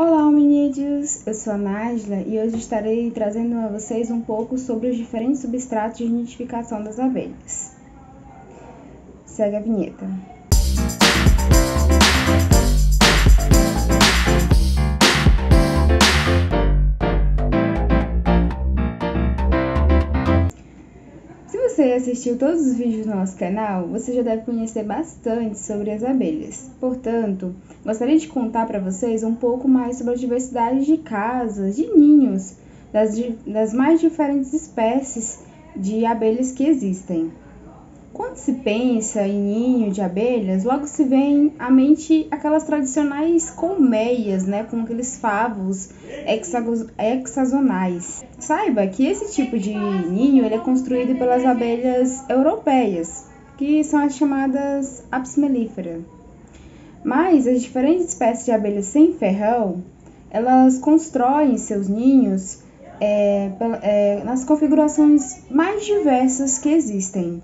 Olá, hominídeos! Eu sou a Nájila e hoje estarei trazendo a vocês um pouco sobre os diferentes substratos de nidificação das abelhas. Segue a vinheta. Você assistiu todos os vídeos do nosso canal, você já deve conhecer bastante sobre as abelhas. Portanto, gostaria de contar para vocês um pouco mais sobre a diversidade de casas, de ninhos, das, das mais diferentes espécies de abelhas que existem. Quando se pensa em ninho de abelhas, logo se vem à mente aquelas tradicionais colmeias, né, com aqueles favos hexagonais. Saiba que esse tipo de ninho ele é construído pelas abelhas europeias, que são as chamadas apis mellifera. Mas as diferentes espécies de abelhas sem ferrão, elas constroem seus ninhos é, nas configurações mais diversas que existem.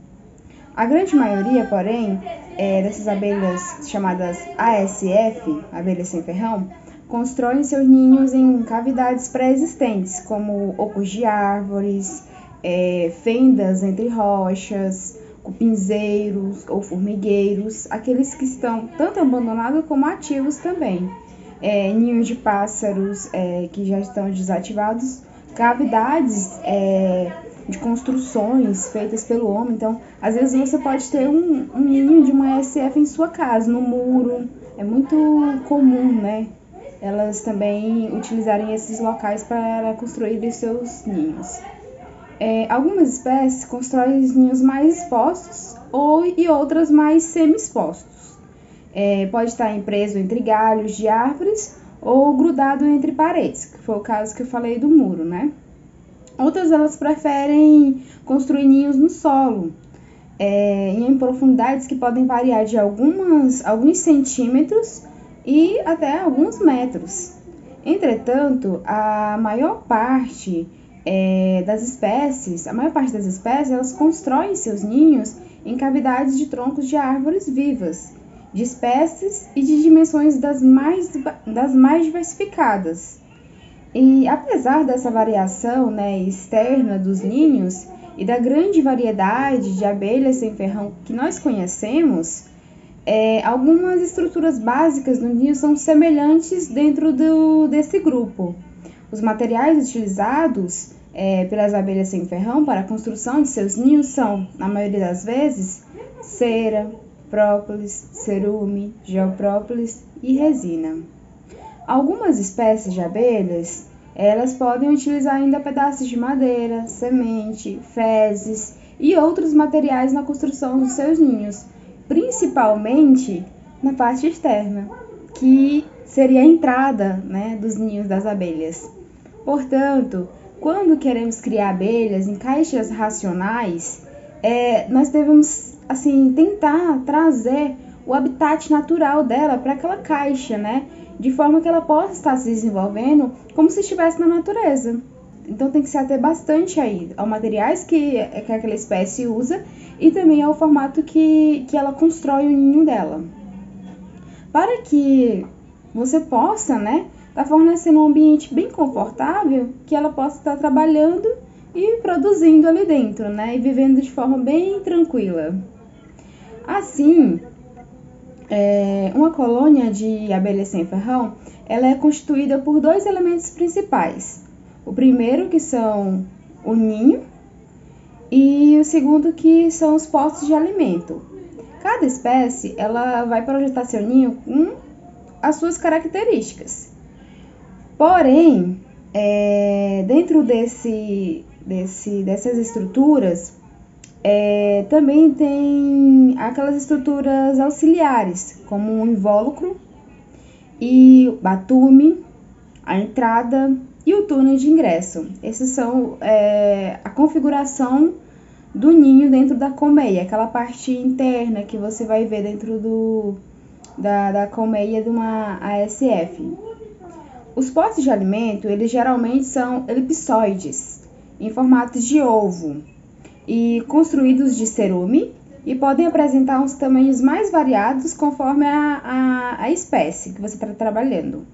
A grande maioria, porém, é, dessas abelhas chamadas ASF, abelhas sem ferrão, constroem seus ninhos em cavidades pré-existentes, como ocos de árvores, é, fendas entre rochas, cupinzeiros ou formigueiros, aqueles que estão tanto abandonados como ativos também. É, ninhos de pássaros é, que já estão desativados, cavidades é, de construções feitas pelo homem. Então, às vezes você pode ter um, um ninho de uma SF em sua casa, no muro. É muito comum, né? Elas também utilizarem esses locais para construir seus ninhos. É, algumas espécies constroem ninhos mais expostos ou, e outras mais semi-expostos. É, pode estar preso entre galhos de árvores ou grudado entre paredes, que foi o caso que eu falei do muro, né? Outras elas preferem construir ninhos no solo, é, em profundidades que podem variar de algumas, alguns centímetros e até alguns metros. Entretanto, a maior parte é, das espécies, a maior parte das espécies, elas constroem seus ninhos em cavidades de troncos de árvores vivas, de espécies e de dimensões das mais, das mais diversificadas. E apesar dessa variação né, externa dos ninhos e da grande variedade de abelhas sem ferrão que nós conhecemos, é, algumas estruturas básicas do ninho são semelhantes dentro do, desse grupo. Os materiais utilizados é, pelas abelhas sem ferrão para a construção de seus ninhos são, na maioria das vezes, cera, própolis, cerume, geoprópolis e resina. Algumas espécies de abelhas, elas podem utilizar ainda pedaços de madeira, semente, fezes e outros materiais na construção dos seus ninhos, principalmente na parte externa, que seria a entrada né, dos ninhos das abelhas. Portanto, quando queremos criar abelhas em caixas racionais, é, nós devemos assim tentar trazer o habitat natural dela para aquela caixa, né? De forma que ela possa estar se desenvolvendo como se estivesse na natureza. Então tem que se ater bastante aí aos materiais que, que aquela espécie usa e também ao formato que, que ela constrói o ninho dela. Para que você possa, né, tá fornecendo um ambiente bem confortável, que ela possa estar trabalhando e produzindo ali dentro, né, e vivendo de forma bem tranquila. Assim, é, uma colônia de abelhas sem ferrão, ela é constituída por dois elementos principais. O primeiro que são o ninho e o segundo que são os postos de alimento. Cada espécie ela vai projetar seu ninho com as suas características. Porém, é, dentro desse, desse, dessas estruturas, é, também tem aquelas estruturas auxiliares, como o invólucro e o batume, a entrada e o túnel de ingresso. Esses são é, a configuração do ninho dentro da colmeia, aquela parte interna que você vai ver dentro do, da, da colmeia de uma ASF. Os potes de alimento, eles geralmente são elipsoides, em formatos de ovo, e construídos de cerume e podem apresentar uns tamanhos mais variados conforme a, a, a espécie que você está trabalhando.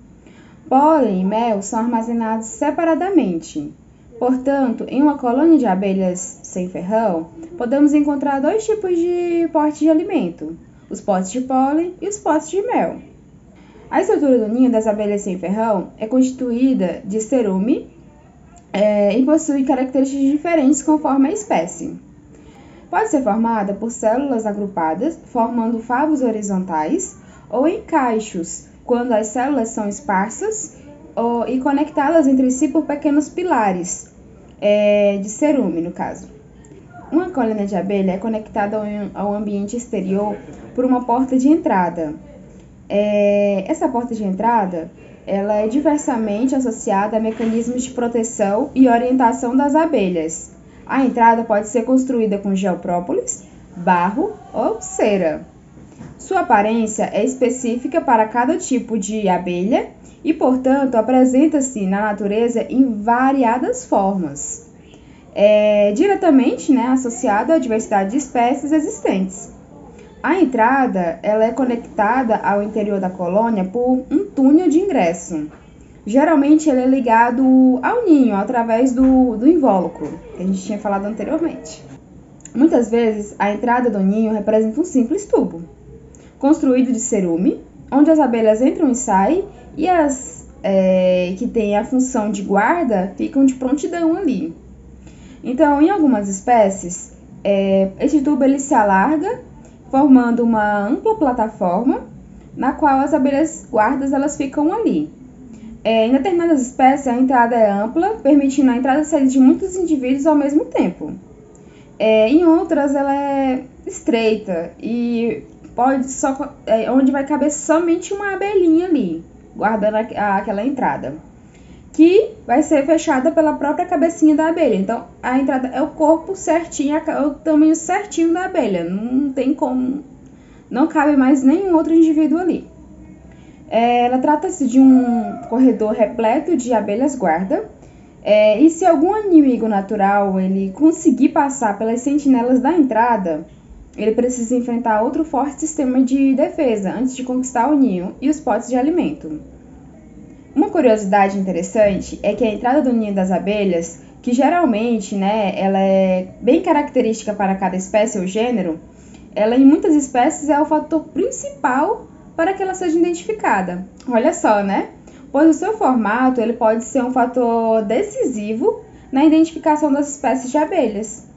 Pólen e mel são armazenados separadamente. Portanto, em uma colônia de abelhas sem ferrão, podemos encontrar dois tipos de potes de alimento: os potes de pólen e os potes de mel. A estrutura do ninho das abelhas sem ferrão é constituída de cerume é, e possui características diferentes conforme a espécie. Pode ser formada por células agrupadas, formando favos horizontais, ou em cachos, quando as células são esparsas ou, e conectadas entre si por pequenos pilares, é, de cerume, no caso. Uma colônia de abelha é conectada ao, ao ambiente exterior por uma porta de entrada. É, essa porta de entrada ela é diversamente associada a mecanismos de proteção e orientação das abelhas. A entrada pode ser construída com geoprópolis, barro ou cera. Sua aparência é específica para cada tipo de abelha e, portanto, apresenta-se na natureza em variadas formas. É diretamente né, associado à diversidade de espécies existentes. A entrada ela é conectada ao interior da colônia por um túnel de ingresso. Geralmente ele é ligado ao ninho através do, do invólucro, que a gente tinha falado anteriormente. Muitas vezes a entrada do ninho representa um simples tubo, construído de cerume, onde as abelhas entram e saem e as é, que têm a função de guarda ficam de prontidão ali. Então, em algumas espécies, é, esse tubo ele se alarga formando uma ampla plataforma na qual as abelhas guardas elas ficam ali. É, em determinadas espécies, a entrada é ampla, permitindo a entrada e saída de muitos indivíduos ao mesmo tempo. É, em outras, ela é estreita e pode só, é, onde vai caber somente uma abelhinha ali, guardando a, a, aquela entrada que vai ser fechada pela própria cabecinha da abelha. Então, a entrada é o corpo certinho, é o tamanho certinho da abelha. Não tem como. Não cabe mais nenhum outro indivíduo ali. É, ela trata-se de um corredor repleto de abelhas guarda. É, e se algum inimigo natural ele conseguir passar pelas sentinelas da entrada, ele precisa enfrentar outro forte sistema de defesa antes de conquistar o ninho e os potes de alimento. Uma curiosidade interessante é que a entrada do ninho das abelhas, que geralmente, né, ela é bem característica para cada espécie ou gênero, ela em muitas espécies é o fator principal para que ela seja identificada. Olha só, né? Pois o seu formato ele pode ser um fator decisivo na identificação das espécies de abelhas.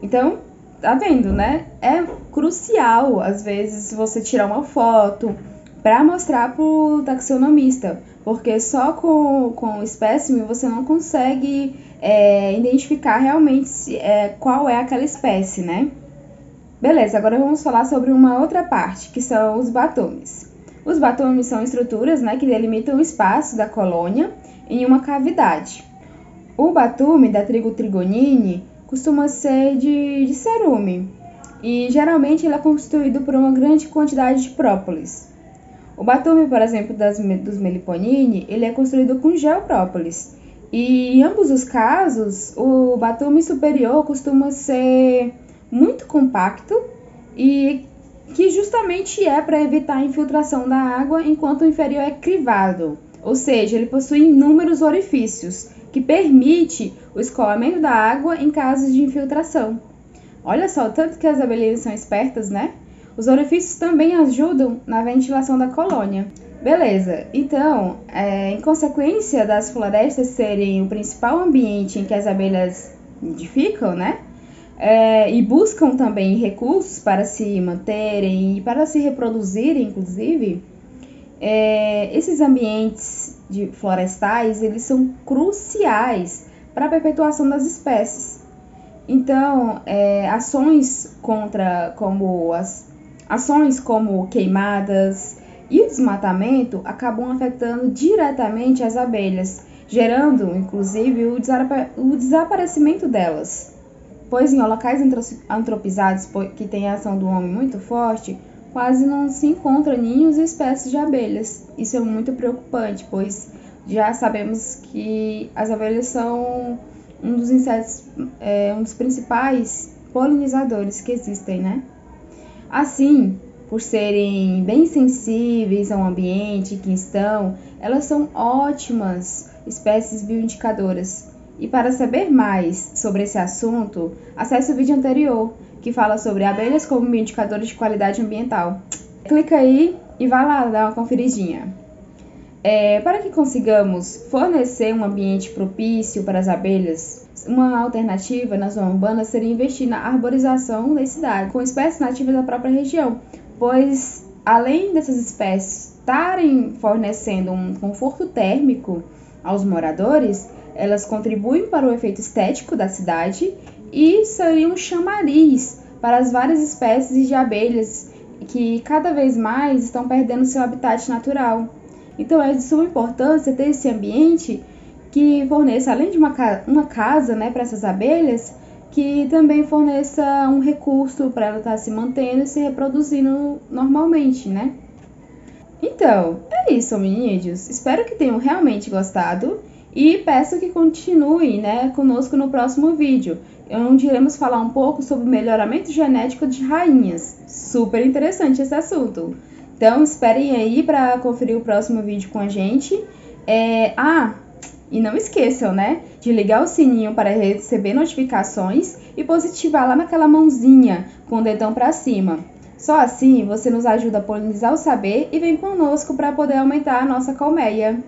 Então, tá vendo, né? É crucial às vezes você tirar uma foto para mostrar para o taxonomista, porque só com, com o espécime você não consegue é, identificar realmente se, é, qual é aquela espécie, né? Beleza, agora vamos falar sobre uma outra parte, que são os batumes. Os batumes são estruturas né, que delimitam o espaço da colônia em uma cavidade. O batume da trigo trigonine costuma ser de, de cerume e geralmente ele é constituído por uma grande quantidade de própolis. O batume, por exemplo, das, dos meliponini, ele é construído com geoprópolis. E em ambos os casos, o batume superior costuma ser muito compacto e que justamente é para evitar a infiltração da água, enquanto o inferior é crivado, ou seja, ele possui inúmeros orifícios que permite o escoamento da água em casos de infiltração. Olha só, tanto que as abelhas são espertas, né? Os orifícios também ajudam na ventilação da colônia. Beleza, então, é, em consequência das florestas serem o principal ambiente em que as abelhas nidificam, né? É, e buscam também recursos para se manterem e para se reproduzirem, inclusive, é, esses ambientes de florestais eles são cruciais para a perpetuação das espécies. Então, é, ações contra como as Ações como queimadas e o desmatamento acabam afetando diretamente as abelhas, gerando inclusive o, o desaparecimento delas. Pois em locais antropizados que têm a ação do homem muito forte, quase não se encontra ninhos e espécies de abelhas. Isso é muito preocupante, pois já sabemos que as abelhas são um dos insetos, é, um dos principais polinizadores que existem, né? Assim, por serem bem sensíveis ao ambiente que estão, elas são ótimas espécies bioindicadoras. E para saber mais sobre esse assunto, acesse o vídeo anterior, que fala sobre abelhas como bioindicadores de qualidade ambiental. Clica aí e vá lá dar uma conferidinha. É, para que consigamos fornecer um ambiente propício para as abelhas, uma alternativa na zona urbana seria investir na arborização das cidades, com espécies nativas da própria região, pois além dessas espécies estarem fornecendo um conforto térmico aos moradores, elas contribuem para o efeito estético da cidade e seriam chamariz para as várias espécies de abelhas que cada vez mais estão perdendo seu habitat natural. Então é de suma importância ter esse ambiente que forneça, além de uma, uma casa né, para essas abelhas, que também forneça um recurso para ela estar tá se mantendo e se reproduzindo normalmente, né? Então, é isso, hominídeos. Espero que tenham realmente gostado e peço que continuem né, conosco no próximo vídeo, onde iremos falar um pouco sobre o melhoramento genético de rainhas. Super interessante esse assunto. Então, esperem aí para conferir o próximo vídeo com a gente. É... Ah, e não esqueçam, né, de ligar o sininho para receber notificações e positivar lá naquela mãozinha com o dedão para cima. Só assim você nos ajuda a polinizar o saber e vem conosco para poder aumentar a nossa colmeia.